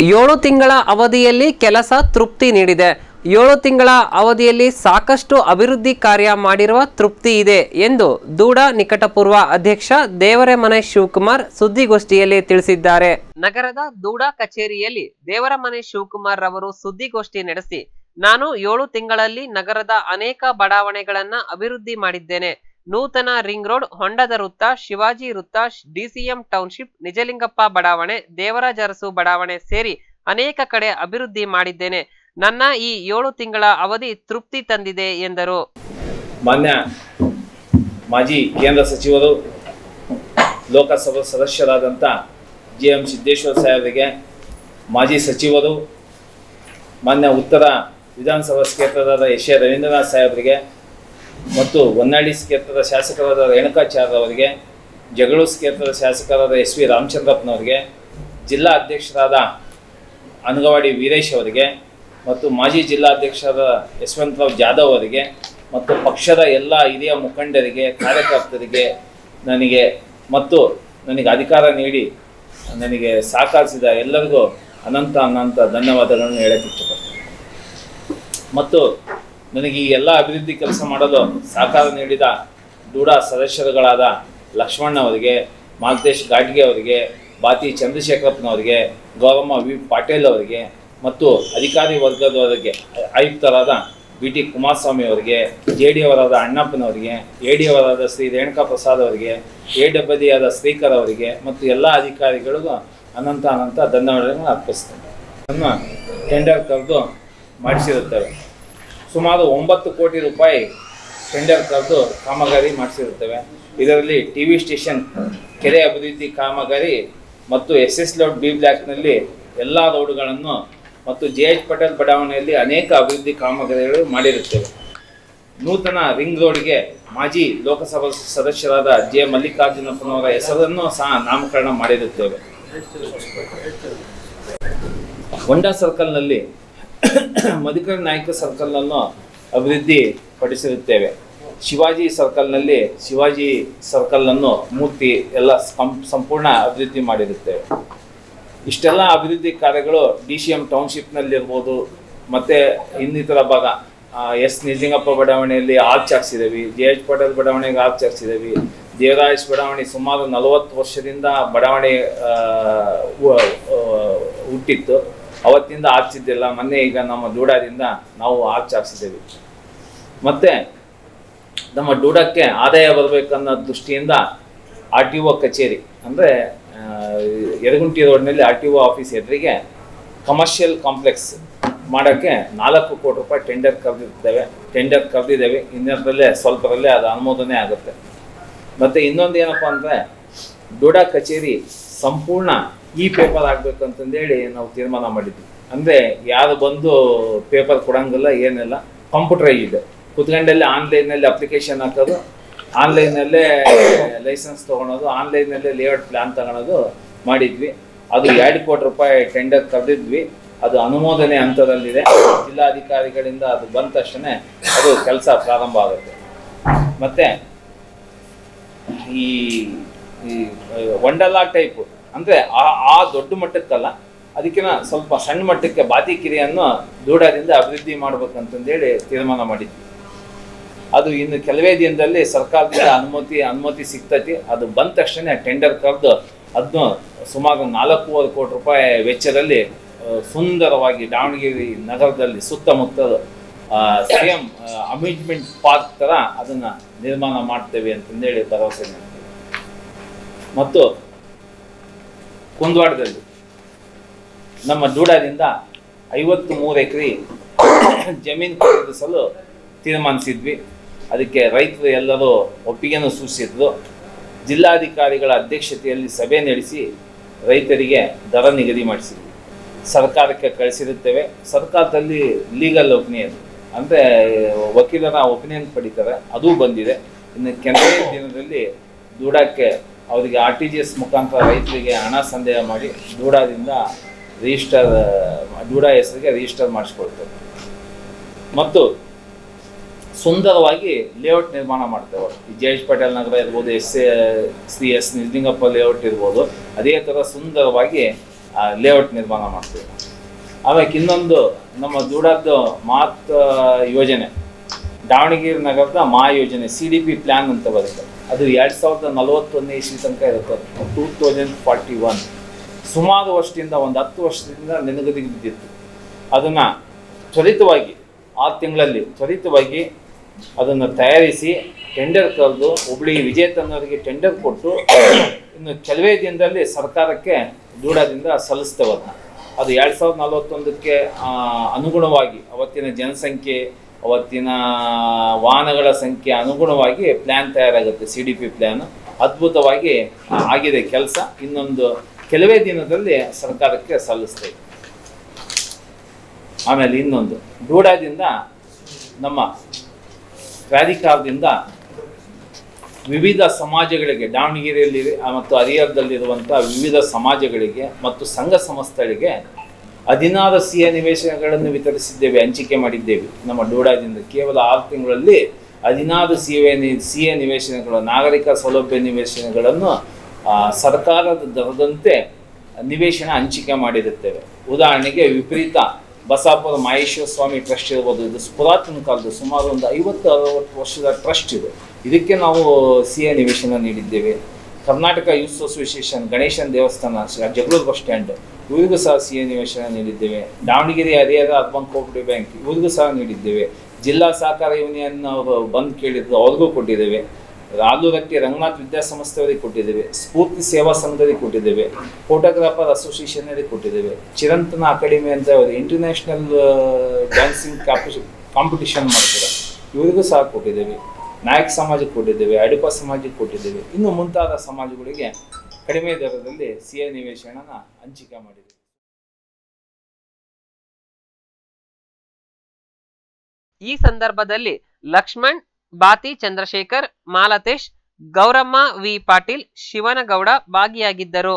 ಏಳು ತಿಂಗಳ ಅವಧಿಯಲ್ಲಿ ಕೆಲಸ ತೃಪ್ತಿ ನೀಡಿದೆ. ಏಳು ತಿಂಗಳ ಅವಧಿಯಲ್ಲಿ ಸಾಕಷ್ಟು ಅಭಿವೃದ್ಧಿ ಕಾರ್ಯ ಮಾಡಿರುವ ತೃಪ್ತಿ ಇದೆ ಎಂದು ದೂಡ ನಿಕಟಪೂರ್ವ ಅಧ್ಯಕ್ಷ ದೇವರಮನೆ ಶಿವಕುಮಾರ್ ಸುದ್ದಿಗೋಷ್ಠಿಯಲ್ಲಿ ತಿಳಿಸಿದ್ದಾರೆ. ನಗರದ ದೂಡ ಕಚೇರಿಯಲ್ಲಿ ದೇವರಮನೆ ಶಿವಕುಮಾರ್ ರವರು ಸುದ್ದಿಗೋಷ್ಠಿ ನಡೆಸಿ, ನಾನು ಏಳು ತಿಂಗಳಲ್ಲಿ ನಗರದ ಅನೇಕ ಬಡಾವಣೆಗಳನ್ನ ಅಭಿವೃದ್ಧಿ ಮಾಡಿದ್ದೇನೆ. ನೂತನ ರಿಂಗ್ ರೋಡ್, ಹೊಂಡದ ವೃತ್ತ, ಶಿವಾಜಿ ವೃತ್ತ, ಡಿಸಿಎಂ ಟೌನ್ಶಿಪ್, ನಿಜಲಿಂಗಪ್ಪ ಬಡಾವಣೆ, ದೇವರಾಜ ಅರಸು ಬಡಾವಣೆ ಸೇರಿ ಅನೇಕ ಕಡೆ ಅಭಿವೃದ್ಧಿ ಮಾಡಿದ್ದೇನೆ. ನನ್ನ ಈ ಏಳು ತಿಂಗಳ ಅವಧಿ ತೃಪ್ತಿ ತಂದಿದೆ ಎಂದರು. ಮಾನ್ಯ ಮಾಜಿ ಕೇಂದ್ರ ಸಚಿವರು, ಲೋಕಸಭಾ ಸದಸ್ಯರಾದಂಥ ಜಿ ಎಂ ಸಿದ್ದೇಶ್ವರ ಸಾಹೇಬರಿಗೆ ಮಾಜಿ ಸಚಿವರು, ಮಾನ್ಯ ಉತ್ತರ ವಿಧಾನಸಭಾ ಕ್ಷೇತ್ರದ ಎಸ್ ಎ ರವೀಂದ್ರನಾಥ್ ಸಾಹೇಬರಿಗೆ ಮತ್ತು ಹೊನ್ನಾಳಿ ಕ್ಷೇತ್ರದ ಶಾಸಕರಾದ ರೇಣುಕಾಚಾರ್ಯ ಅವರಿಗೆ ಜಗಳೂರು ಕ್ಷೇತ್ರದ ಶಾಸಕರಾದ ಎಸ್ ವಿ ರಾಮಚಂದ್ರಪ್ಪನವರಿಗೆ, ಜಿಲ್ಲಾ ಅಧ್ಯಕ್ಷರಾದ ಅನಗವಾಡಿ ವೀರೇಶ್ ಅವರಿಗೆ ಮತ್ತು ಮಾಜಿ ಜಿಲ್ಲಾಧ್ಯಕ್ಷರಾದ ಯಶವಂತರಾವ್ ಜಾಧವ್ ಅವರಿಗೆ ಮತ್ತು ಪಕ್ಷದ ಎಲ್ಲ ಹಿರಿಯ ಮುಖಂಡರಿಗೆ, ಕಾರ್ಯಕರ್ತರಿಗೆ ನನಗೆ ಮತ್ತು ನನಗೆ ಅಧಿಕಾರ ನೀಡಿ ನನಗೆ ಸಹಕರಿಸಿದ ಎಲ್ಲರಿಗೂ ಅನಂತ ಅನಂತ ಧನ್ಯವಾದಗಳನ್ನು ಹೇಳಕ್ಕೆ ಇಷ್ಟಪಡ್ತೀನಿ. ಮತ್ತು ನನಗೆ ಈ ಎಲ್ಲ ಅಭಿವೃದ್ಧಿ ಕೆಲಸ ಮಾಡಲು ಸಹಕಾರ ನೀಡಿದ ದೂಡ ಸದಸ್ಯರುಗಳಾದ ಲಕ್ಷ್ಮಣ್ಣ ಅವರಿಗೆ, ಮಾಲ್ತೇಶ್ ಗಾಡ್ಗೆ ಅವರಿಗೆ, ಬಾತಿ ಚಂದ್ರಶೇಖರಪ್ಪನವರಿಗೆ, ಗೌರಮ್ಮ ವಿ ಪಾಟೇಲ್ ಅವರಿಗೆ ಮತ್ತು ಅಧಿಕಾರಿ ವರ್ಗದವರಿಗೆ, ಆಯುಕ್ತರಾದ ಬಿ ಟಿ ಕುಮಾರಸ್ವಾಮಿ ಅವರಿಗೆ ಜೆ ಡಿ ಅವರಾದ ಅಣ್ಣಪ್ಪನವರಿಗೆ ಎ ಡಿ ಅವರಾದ ಶ್ರೀ ರೇಣುಕಾ ಪ್ರಸಾದ್ ಅವರಿಗೆ ಎ ಡಬ್ಬದಿಯಾದ ಸ್ಪೀಕರ್ ಅವರಿಗೆ ಮತ್ತು ಎಲ್ಲ ಅಧಿಕಾರಿಗಳಿಗೂ ಅನಂತ ಅನಂತ ಧನ್ಯವಾದಗಳನ್ನು ಅರ್ಪಿಸ್ತೇನೆ. ನನ್ನ ಟೆಂಡರ್ ಕರೆದು ಮಾಡಿಸಿರುತ್ತೇವೆ. ಸುಮಾರು ಒಂಬತ್ತು ಕೋಟಿ ರೂಪಾಯಿ ಟೆಂಡರ್ ಕರೆದು ಕಾಮಗಾರಿ ಮಾಡಿಸಿರುತ್ತೇವೆ. ಇದರಲ್ಲಿ ಟಿ ವಿ ಸ್ಟೇಷನ್ ಕೆರೆ ಅಭಿವೃದ್ಧಿ ಕಾಮಗಾರಿ ಮತ್ತು ಎಸ್ ಎಸ್ ಲೋಡ್ ಬಿ ಬ್ಲಾಕ್ನಲ್ಲಿ ಎಲ್ಲ ರೋಡ್ಗಳನ್ನು ಮತ್ತು ಜೆ ಎಚ್ ಪಟೇಲ್ ಬಡಾವಣೆಯಲ್ಲಿ ಅನೇಕ ಅಭಿವೃದ್ಧಿ ಕಾಮಗಾರಿಗಳು ಮಾಡಿರುತ್ತೇವೆ. ನೂತನ ರಿಂಗ್ ರೋಡ್ಗೆ ಮಾಜಿ ಲೋಕಸಭಾ ಸದಸ್ಯರಾದ ಜೆ ಮಲ್ಲಿಕಾರ್ಜುನಪ್ಪನವರ ಹೆಸರನ್ನು ಸಹ ನಾಮಕರಣ ಮಾಡಿರುತ್ತೇವೆ. ಹೊಂಡಾ ಸರ್ಕಲ್ನಲ್ಲಿ ಮಧುಕರ್ ನಾಯ್ಕ ಸರ್ಕಲ್ನನ್ನು ಅಭಿವೃದ್ಧಿ ಪಡಿಸಿರುತ್ತೇವೆ. ಶಿವಾಜಿ ಸರ್ಕಲ್ನಲ್ಲಿ ಶಿವಾಜಿ ಸರ್ಕಲ್ನನ್ನು ಮೂರ್ತಿ ಎಲ್ಲ ಸಂಪೂರ್ಣ ಅಭಿವೃದ್ಧಿ ಮಾಡಿರುತ್ತೇವೆ. ಇಷ್ಟೆಲ್ಲ ಅಭಿವೃದ್ಧಿ ಕಾರ್ಯಗಳು ಡಿ ಸಿ ಎಂ ಟೌನ್ಶಿಪ್ನಲ್ಲಿರ್ಬೋದು, ಮತ್ತು ಇನ್ನಿತರ ಭಾಗ ಎಸ್ ನಿಜಲಿಂಗಪ್ಪ ಬಡಾವಣೆಯಲ್ಲಿ ಆರ್ಚ್ ಹಾಕ್ಸಿದ್ದೀವಿ ಜೆ ಎಚ್ ಪಟೇಲ್ ಬಡಾವಣೆಗೆ ಆರ್ಚ್ ಹಾಕ್ಸಿದ್ದೀವಿ ದೇವರಾಜ್ ಬಡಾವಣೆ ಸುಮಾರು ನಲವತ್ತು ವರ್ಷದಿಂದ ಬಡಾವಣೆ ಹುಟ್ಟಿತ್ತು. ಅವತ್ತಿಂದ ಆಚಿದ್ದಿಲ್ಲ ಮೊನ್ನೆ ಈಗ ನಮ್ಮ ಡೂಡಾದಿಂದ ನಾವು ಆಚಾರಿಸಿದ್ದೇವೆ. ಮತ್ತೆ ನಮ್ಮ ಡೂಡಕ್ಕೆ ಆದಾಯ ಬರಬೇಕನ್ನೋ ದೃಷ್ಟಿಯಿಂದ ಆರ್ ಟಿ ಒ ಕಚೇರಿ, ಅಂದರೆ ಯರಗುಂಟಿ ರೋಡ್ನಲ್ಲಿ ಆರ್ ಟಿ ಒ ಆಫೀಸ್ ಎದುರಿಗೆ ಕಮರ್ಷಿಯಲ್ ಕಾಂಪ್ಲೆಕ್ಸ್ ಮಾಡೋಕ್ಕೆ ನಾಲ್ಕು ಕೋಟಿ ರೂಪಾಯಿ ಟೆಂಡರ್ ಕರೆದಿರ್ತೇವೆ ಟೆಂಡರ್ ಕರೆದಿದ್ದೇವೆ. ಇನ್ನೊಂದರಲ್ಲೇ ಸ್ವಲ್ಪರಲ್ಲೇ ಅದು ಅನುಮೋದನೆ ಆಗುತ್ತೆ. ಮತ್ತು ಇನ್ನೊಂದು ಏನಪ್ಪ ಅಂದರೆ ಡೂಡಾ ಕಚೇರಿ ಸಂಪೂರ್ಣ ಇ ಪೇಪರ್ ಆಗಬೇಕು ಅಂತಂದೇಳಿ ನಾವು ತೀರ್ಮಾನ ಮಾಡಿದ್ವಿ. ಅಂದ್ರೆ ಯಾರು ಬಂದು ಪೇಪರ್ ಕೊಡಂಗಿಲ್ಲ, ಏನಿಲ್ಲ ಕಂಪ್ಯೂಟರೈಸ್ ಇದೆ ಕುತ್ಕೊಂಡಲ್ಲಿ ಆನ್ಲೈನಲ್ಲಿ ಅಪ್ಲಿಕೇಶನ್ ಹಾಕೋದು ಆನ್ಲೈನಲ್ಲೇ ಲೈಸೆನ್ಸ್ ತೊಗೊಳೋದು ಆನ್ಲೈನಲ್ಲೇ ಲೇಔಟ್ ಪ್ಲಾನ್ ತಗೊಳೋದು ಮಾಡಿದ್ವಿ. ಅದು ಎರಡು ಕೋಟಿ ರೂಪಾಯಿ ಟೆಂಡರ್ ಕರೆದಿದ್ವಿ ಅದು ಅನುಮೋದನೆ ಹಂತದಲ್ಲಿದೆ. ಜಿಲ್ಲಾಧಿಕಾರಿಗಳಿಂದ ಅದು ಬಂದ ತಕ್ಷಣ ಅದು ಕೆಲಸ ಪ್ರಾರಂಭ ಆಗುತ್ತೆ. ಮತ್ತೆ ಈ ಈ ವಂಡರ್ಲಾ ಟೈಪ್ ಅಂದರೆ ಆ ಆ ದೊಡ್ಡ ಮಟ್ಟಕ್ಕಲ್ಲ ಅದಕ್ಕಿಂತ ಸ್ವಲ್ಪ ಸಣ್ಣ ಮಟ್ಟಕ್ಕೆ ಬಾತಿಕಿರಿಯನ್ನು ದೂಡದಿಂದ ಅಭಿವೃದ್ಧಿ ಮಾಡ್ಬೇಕಂತಂದೇಳಿ ತೀರ್ಮಾನ ಮಾಡಿದ್ವಿ. ಅದು ಇನ್ನು ಕೆಲವೇ ದಿನದಲ್ಲಿ ಸರ್ಕಾರದಿಂದ ಅನುಮತಿ ಅನುಮತಿ ಸಿಗ್ತೈತಿ. ಅದು ಬಂದ ತಕ್ಷಣ ಟೆಂಡರ್ ಕರೆದು ಅದನ್ನು ಸುಮಾರು ನಾಲ್ಕೂವರೆ ಕೋಟಿ ರೂಪಾಯಿ ವೆಚ್ಚದಲ್ಲಿ ಸುಂದರವಾಗಿ ದಾವಣಗೆರೆ ನಗರದಲ್ಲಿ ಸುತ್ತಮುತ್ತ ಸೇಮ್ ಅಮ್ಯೂಸ್ಮೆಂಟ್ ಪಾರ್ಕ್ ಥರ ಅದನ್ನು ನಿರ್ಮಾಣ ಮಾಡ್ತೇವೆ ಅಂತಂದೇಳಿ ಭರವಸೆ ಮತ್ತು ಕುಂದವಾಡದಲ್ಲಿ ನಮ್ಮ ದೂಡಾದಿಂದ ಐವತ್ತು ಮೂರು ಎಕರೆ ಜಮೀನು ಖರೀದಿಸಲು ತೀರ್ಮಾನಿಸಿದ್ವಿ. ಅದಕ್ಕೆ ರೈತರು ಎಲ್ಲರೂ ಒಪ್ಪಿಗೆಯನ್ನು ಸೂಚಿಸಿದ್ರು. ಜಿಲ್ಲಾಧಿಕಾರಿಗಳ ಅಧ್ಯಕ್ಷತೆಯಲ್ಲಿ ಸಭೆ ನಡೆಸಿ ರೈತರಿಗೆ ದರ ನಿಗದಿ ಮಾಡಿಸಿದ್ವಿ. ಸರ್ಕಾರಕ್ಕೆ ಕಳಿಸಿರುತ್ತೇವೆ. ಸರ್ಕಾರದಲ್ಲಿ ಲೀಗಲ್ ಒಪಿನಿಯನ್ ಅಂದರೆ, ವಕೀಲರ ಒಪಿನಿಯನ್ ಪಡಿತಾರೆ. ಅದು ಬಂದಿದೆ. ಇನ್ನು ಕೆಲವೇ ದಿನದಲ್ಲಿ ದೂಡಕ್ಕೆ ಅವರಿಗೆ ಆರ್ ಟಿ ಜಿ ಎಸ್ ಮುಖಾಂತರ ರೈತರಿಗೆ ಹಣ ಸಂದೇಹ ಮಾಡಿ ಡೂಡಾದಿಂದ ರಿಜಿಸ್ಟರ್ ಡೂಡಾ ಹೆಸರಿಗೆ ರಿಜಿಸ್ಟರ್ ಮಾಡಿಸ್ಕೊಳ್ತೇವೆ ಮತ್ತು ಸುಂದರವಾಗಿ ಲೇಔಟ್ ನಿರ್ಮಾಣ ಮಾಡ್ತೇವೆ ಈ ಜಯೇಶ್ ಪಟೇಲ್ ನಗರ ಇರ್ಬೋದು S A C S Nijalingappa layout ಇರ್ಬೋದು, ಅದೇ ಥರ ಸುಂದರವಾಗಿ ಲೇಔಟ್ ನಿರ್ಮಾಣ ಮಾಡ್ತೇವೆ. ಆಮೇಲೆ ಇನ್ನೊಂದು ನಮ್ಮ ದೂಡದ್ದು ಮಾತ್ ಯೋಜನೆ. ದಾವಣಗೆರೆ ನಗರದ ಮಾ ಯೋಜನೆ ಸಿ ಡಿ ಪಿ ಪ್ಲ್ಯಾನ್ ಅಂತ ಬರುತ್ತೆ. ಅದು ಎರಡು ಸಾವಿರದ ನಲವತ್ತೊಂದನೇ ಇಸ್ವಿ ತನಕ ಇರುತ್ತೆ. ಟೂ ತೌಸಂಡ್ ಫಾರ್ಟಿ ಒನ್ ಸುಮಾರು ವರ್ಷದಿಂದ, ಒಂದು ಹತ್ತು ವರ್ಷದಿಂದ ನೆನಗದಿಗೆ ಬಿದ್ದಿತ್ತು. ಅದನ್ನು ತ್ವರಿತವಾಗಿ ಆ ತಿಂಗಳಲ್ಲಿ ತ್ವರಿತವಾಗಿ ಅದನ್ನು ತಯಾರಿಸಿ ಟೆಂಡರ್ ಕರೆದು, ಹುಬ್ಳಿ ವಿಜೇತನವರಿಗೆ ಟೆಂಡರ್ ಕೊಟ್ಟು, ಇನ್ನು ಕೆಲವೇ ದಿನದಲ್ಲಿ ಸರ್ಕಾರಕ್ಕೆ ದೂಡದಿಂದ ಸಲ್ಲಿಸ್ತೇವೆ ಅದನ್ನ ಅದು ಎರಡು ಸಾವಿರದ ನಲವತ್ತೊಂದಕ್ಕೆ ಅನುಗುಣವಾಗಿ ಅವತ್ತಿನ ಜನಸಂಖ್ಯೆ ಅವತ್ತಿನ ವಾಹನಗಳ ಸಂಖ್ಯೆ ಅನುಗುಣವಾಗಿ ಪ್ಲ್ಯಾನ್ ತಯಾರಾಗುತ್ತೆ ಸಿ ಡಿ ಪಿ ಪ್ಲ್ಯಾನ್ ಅದ್ಭುತವಾಗಿ ಆಗಿದೆ ಕೆಲಸ. ಇನ್ನೊಂದು ಕೆಲವೇ ದಿನದಲ್ಲಿ ಸರ್ಕಾರಕ್ಕೆ ಸಲ್ಲಿಸ್ತೇವೆ ಆಮೇಲೆ ಇನ್ನೊಂದು. ಡೂಡಾದಿಂದ ನಮ್ಮ ಪ್ರಾಧಿಕಾರದಿಂದ ವಿವಿಧ ಸಮಾಜಗಳಿಗೆ ದಾವಣಗೆರೆಯಲ್ಲಿ ಮತ್ತು ಹರಿಹರದಲ್ಲಿರುವಂಥ ವಿವಿಧ ಸಮಾಜಗಳಿಗೆ ಮತ್ತು ಸಂಘ ಸಂಸ್ಥೆಗಳಿಗೆ ಹದಿನಾರು ಸಿ ಎ ನಿವೇಶನಗಳನ್ನು ವಿತರಿಸಿದ್ದೇವೆ, ಹಂಚಿಕೆ ಮಾಡಿದ್ದೇವೆ. ನಮ್ಮ ಡೋಡಾದಿಂದ ಕೇವಲ ಆರು ತಿಂಗಳಲ್ಲಿ ಹದಿನಾರು ಸಿ ಎ ನಿ ಸಿ ಎ ನಿವೇಶನಗಳು, ನಾಗರಿಕ ಸೌಲಭ್ಯ ನಿವೇಶನಗಳನ್ನು ಸರ್ಕಾರದ ದರದಂತೆ ನಿವೇಶನ ಹಂಚಿಕೆ ಮಾಡಿರುತ್ತೇವೆ. ಉದಾಹರಣೆಗೆ ವಿಪರೀತ ಬಸಾಪುರ ಮಹೇಶ್ವರ ಸ್ವಾಮಿ ಟ್ರಸ್ಟ್ ಇರ್ಬೋದು, ಇದು ಪುರಾತನ ಕಾಲದ ಸುಮಾರು ಒಂದು ಐವತ್ತು, ಅರವತ್ತು ವರ್ಷದ ಟ್ರಸ್ಟ್ ಇದೆ. ಇದಕ್ಕೆ ನಾವು ಸಿ ಎ ನಿವೇಶನ ನೀಡಿದ್ದೇವೆ. ಕರ್ನಾಟಕ ಯೂತ್ ಅಸೋಸಿಯೇಷನ್, ಗಣೇಶನ್ ದೇವಸ್ಥಾನ ಜಗಳೂರು ಬಸ್ ಸ್ಟ್ಯಾಂಡ್, ಇವರಿಗೂ ಸಹ ಸಿ ನಿವೇಶನ ನೀಡಿದ್ದೇವೆ. Davanagere Harihar urban cooperative bank, ಇವರಿಗೂ ಸಹ ನೀಡಿದ್ದೇವೆ. ಜಿಲ್ಲಾ ಸಹಕಾರ ಯೂನಿಯನ್ ಅವರು ಬಂದು ಕೇಳಿದ್ರು, ಅವ್ರಿಗೂ ಕೊಟ್ಟಿದ್ದೇವೆ. ಆಲೂರಟ್ಟಿ ರಂಗನಾಥ್ ವಿದ್ಯಾಸಂಸ್ಥೆಯವರಿಗೆ ಕೊಟ್ಟಿದ್ದೇವೆ. ಸ್ಫೂರ್ತಿ ಸೇವಾ ಸಂಘದಲ್ಲಿ ಕೊಟ್ಟಿದ್ದೇವೆ. ಫೋಟೋಗ್ರಾಫರ್ ಅಸೋಸಿಯೇಷನ್ ಅವರಿಗೆ ಕೊಟ್ಟಿದ್ದೇವೆ. ಚಿರಂತನ ಅಕಾಡೆಮಿ ಅಂತ ಅವರು ಇಂಟರ್ನ್ಯಾಷನಲ್ ಡ್ಯಾನ್ಸಿಂಗ್ ಕಾಂಪಿಟಿಷನ್ ಮಾಡ್ತಾರೆ. ಇವರಿಗೂ ಸಹ ಕೊಟ್ಟಿದ್ದೇವೆ. ನಾಯಕ ಸಮಾಜಕ್ಕೆ ಕೊಟ್ಟಿದ್ದೇವೆ ಅಡುಪ ಸಮಾಜಕ್ಕೆ ಕೊಟ್ಟಿದ್ದೇವೆ. ಇನ್ನು ಮುಂತಾದ ಸಮಾಜಗಳಿಗೆ ಕಡಿಮೆ ದರದಲ್ಲಿ ಸಿ ಎ ಹಂಚಿಕೆ ಮಾಡಿದೆ ಈ ಸಂದರ್ಭದಲ್ಲಿ ಲಕ್ಷ್ಮಣ್, ಬಾತಿ ಚಂದ್ರಶೇಖರ್, ಮಾಲತೇಶ್, ಗೌರಮ್ಮ ವಿ ಪಾಟೀಲ್, ಶಿವನಗೌಡ ಭಾಗಿಯಾಗಿದ್ದರು.